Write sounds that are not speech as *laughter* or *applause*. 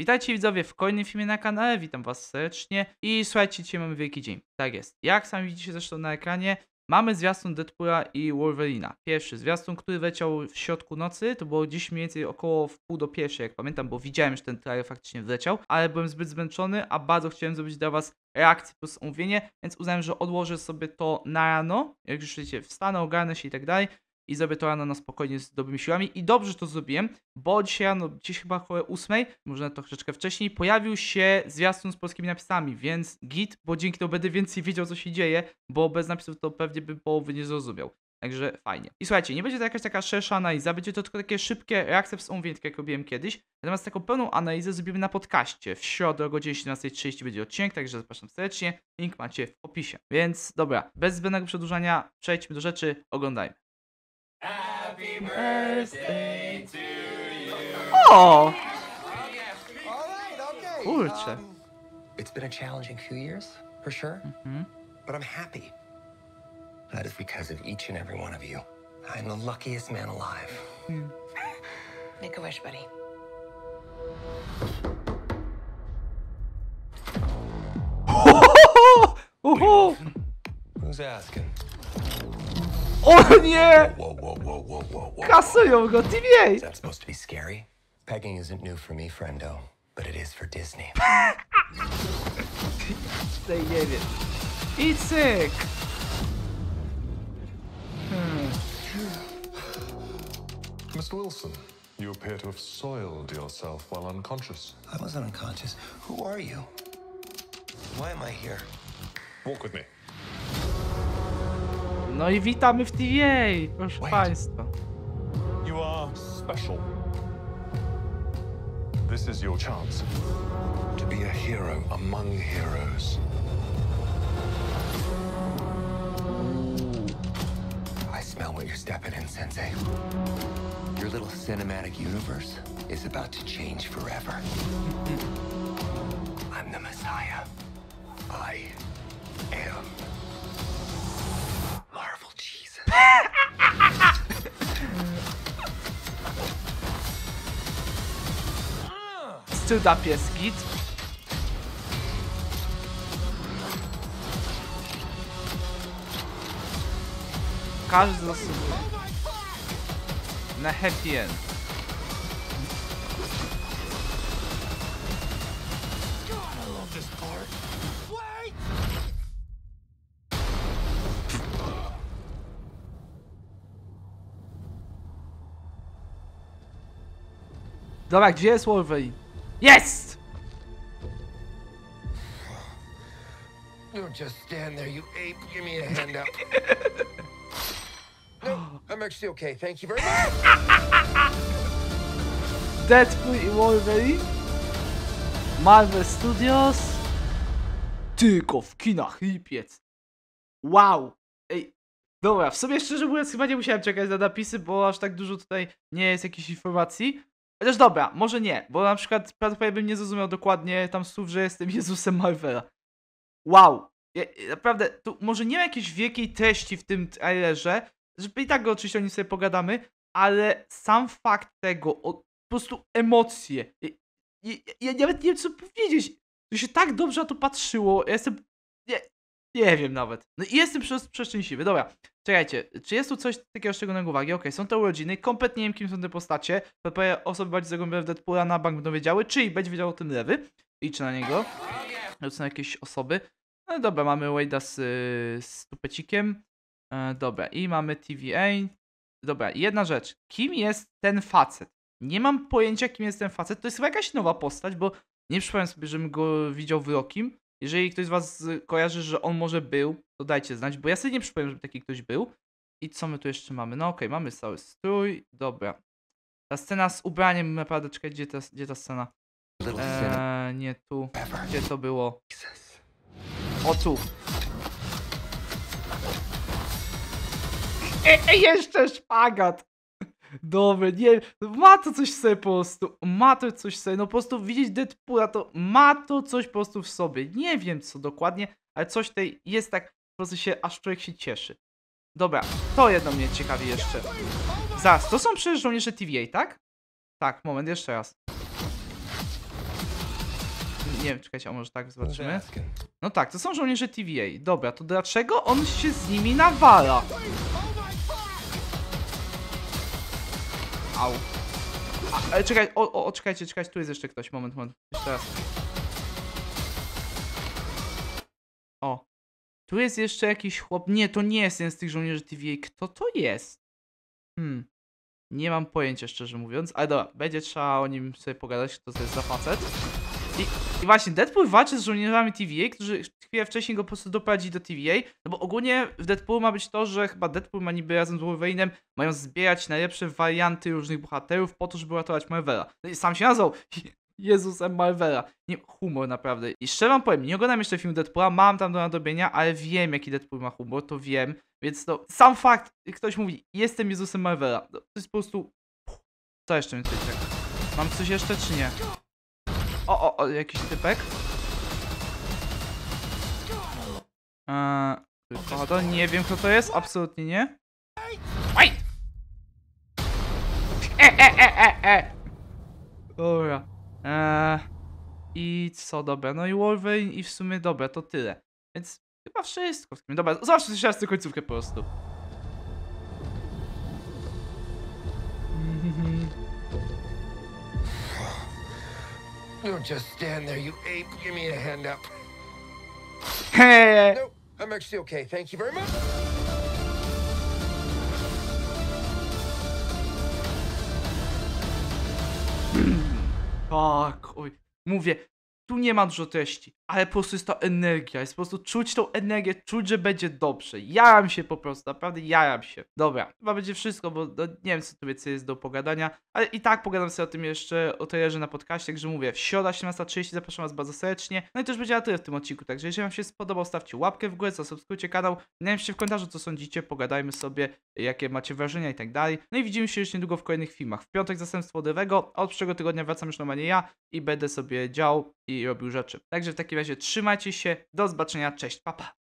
Witajcie widzowie w kolejnym filmie na kanale, witam was serdecznie i słuchajcie, dzisiaj mamy wielki dzień. Tak jest. Jak sami widzicie zresztą na ekranie, mamy zwiastun Deadpoola i Wolverina. Pierwszy zwiastun, który leciał w środku nocy, to było dziś mniej więcej około w pół do pierwszej, jak pamiętam, bo widziałem, że ten trailer faktycznie wleciał, ale byłem zbyt zmęczony, a bardzo chciałem zrobić dla was reakcję plus omówienie, więc uznałem, że odłożę sobie to na rano, jak już wiecie, wstanę, ogarnę się i tak dalej i zrobię to rano na spokojnie z dobrymi siłami. I dobrze to zrobiłem, bo dzisiaj rano, dziś chyba około 8, może nawet troszeczkę wcześniej, pojawił się zwiastun z polskimi napisami, więc git, bo dzięki temu będę więcej wiedział, co się dzieje, bo bez napisów to pewnie bym połowy nie zrozumiał. Także fajnie. I słuchajcie, nie będzie to jakaś taka szersza analiza, będzie to tylko takie szybkie reakcje omówienie, tak jak robiłem kiedyś. Natomiast taką pełną analizę zrobimy na podcaście. W środę o godzinie 17.30 będzie odcinek, także zapraszam serdecznie. Link macie w opisie. Więc dobra, bez zbędnego przedłużania, przejdźmy do rzeczy, oglądajmy. Happy birthday to you. O! All right, okay. Kurczę. Um, it's been a challenging few years, for sure. Mhm. But I'm happy. That is because of each and every one of you. I'm the luckiest man alive. Make a wish, buddy. *laughs* Uhu! Who's asking? *laughs* O nie! Whoa, whoa, whoa, whoa, whoa, whoa. Kasują go, TVA! Is that supposed to be scary? Pegging isn't new for me, friendo, but it is for Disney. Tutaj nie wiem. I cyk! Mr. Wilson, you appear to have soiled yourself while unconscious. I wasn't unconscious. Who are you? Why am I here? Walk with me. No i witamy w TVA, proszę Wait. państwa. You are special. This is your chance. To be a hero among heroes. I smell what you're stepping in, Sensei. Your little cinematic universe is about to change forever. *laughs* I'm the Messiah. I am Cuda pies git. Każdy zasługuje na happy end. Dobra, gdzie jest Wolverine? Jest! Don't just stand there, you ape. Give me a hand up. *gasps* no, I'm actually okay. Thank you very much. Deadpool i Wolverine? Marvel Studios? Tylko w kinach lipiec. Wow! Ej, dobra, w sumie szczerze mówiąc chyba nie musiałem czekać na napisy, bo aż tak dużo tutaj nie jest jakichś informacji. Chociaż dobra, może nie, bo na przykład prawdopodobnie bym nie zrozumiał dokładnie tam słów, że jestem *laughs* Jezusem Marvela. Wow! Ja, naprawdę, tu może nie ma jakiejś wielkiej treści w tym trailerze, żeby i tak go oczywiście o nim sobie pogadamy, ale sam fakt tego, o, po prostu emocje. Ja, ja, ja nawet nie wiem co powiedzieć. To się tak dobrze na to patrzyło. Ja jestem. Nie, wiem nawet. No i jestem przez, przeszczęśliwy. Dobra, czekajcie. Czy jest tu coś takiego szczególnego uwagi? Okej, są to urodziny. Kompletnie nie wiem, kim są te postacie. PPE osoby bardziej zagłębione w Deadpoola na bank będą wiedziały, czyli będzie wiedział o tym lewy. Liczę na niego. To są jakieś osoby. No dobra, mamy Wade'a z, z tupecikiem. E, dobra, i mamy TVA. Dobra, jedna rzecz. Kim jest ten facet? Nie mam pojęcia, kim jest ten facet. To jest chyba jakaś nowa postać, bo nie przypomnę sobie, żebym go widział w Rokim. Jeżeli ktoś z was kojarzy, że on może był, to dajcie znać, bo ja sobie nie przypomnę, żeby taki ktoś był. I co my tu jeszcze mamy? No okej, mamy cały strój. Dobra. Ta scena z ubraniem, naprawdę, czekaj, gdzie ta, gdzie ta scena? Eee, nie tu. Gdzie to było? O tu. E, e, jeszcze szpagat. Dobra, nie, ma to coś w sobie po prostu, ma to coś w sobie, no po prostu widzieć Deadpoola, to ma to coś po prostu w sobie, nie wiem co dokładnie, ale coś tutaj jest tak, po prostu się, aż człowiek się cieszy. Dobra, to jedno mnie ciekawi jeszcze. Zaraz, to są przecież żołnierze TVA, tak? Tak, moment, jeszcze raz. nie wiem, czekajcie, a może tak zobaczymy. No tak, to są żołnierze TVA. Dobra, to dlaczego on się z nimi nawala? Au. A, e, czekaj, o, o, o, czekajcie, czekajcie, tu jest jeszcze ktoś, moment, moment. Jeszcze raz. O. Tu jest jeszcze jakiś chłop. Nie, to nie jest jeden z tych żołnierzy TVA. Kto to jest? Hmm. Nie mam pojęcia, szczerze mówiąc. Ale dobra, będzie trzeba o nim sobie pogadać, kto to jest za facet. I, I właśnie, Deadpool walczy z żołnierzami TVA, którzy chwilę wcześniej go po prostu doprowadzili do TVA, no bo ogólnie w Deadpoolu ma być to, że chyba Deadpool ma niby razem z Wolverinem mają zbierać najlepsze warianty różnych bohaterów po to, żeby uratować Marvela. No i sam się nazwał *laughs* Jezusem Marvela. Nie, humor naprawdę. I szczerze wam powiem, nie oglądam jeszcze film Deadpoola, mam tam do nadrobienia, ale wiem jaki Deadpool ma humor, to wiem, więc to sam fakt, ktoś mówi, jestem Jezusem Marvela, to jest po prostu... Co jeszcze mi tutaj czeka? Mam coś jeszcze czy nie? O, o, o, jakiś typek. Eee, kogo to? Nie wiem kto to jest, absolutnie nie. Wait! E, e, e, e, e! Dobra. Eee, I co, dobra, no i Wolverine i w sumie dobra, to tyle. Więc chyba wszystko. w sumie. Dobra, zobaczcie jeszcze raz tę końcówkę po prostu. Don't just stand there, you ape. Give me a hand up. Heee! No, I'm actually okay. Thank you very much. Tak, oj. Mówię, tu nie ma dużo treści, ale po prostu jest ta energia, jest po prostu czuć tą energię, czuć, że będzie dobrze. Jaram się po prostu, naprawdę jaram się. Dobra, chyba będzie wszystko, bo no, nie wiem, co tu więcej jest do pogadania, ale i tak pogadam sobie o tym jeszcze, o trailerze na podcaście, także mówię, w środa 17.30 zapraszam was bardzo serdecznie. No i to już będzie na tyle w tym odcinku, także jeżeli wam się spodobał, stawcie łapkę w górę, zasubskrybujcie kanał, napiszcie w komentarzu, co sądzicie, pogadajmy sobie, jakie macie wrażenia i tak dalej. No i widzimy się już niedługo w kolejnych filmach. W piątek zastępstwo odrywego, a od przyszłego tygodnia wracam już normalnie ja i będę sobie działał i robił rzeczy. Także w takim razie trzymajcie się, do zobaczenia, cześć, papa. Pa.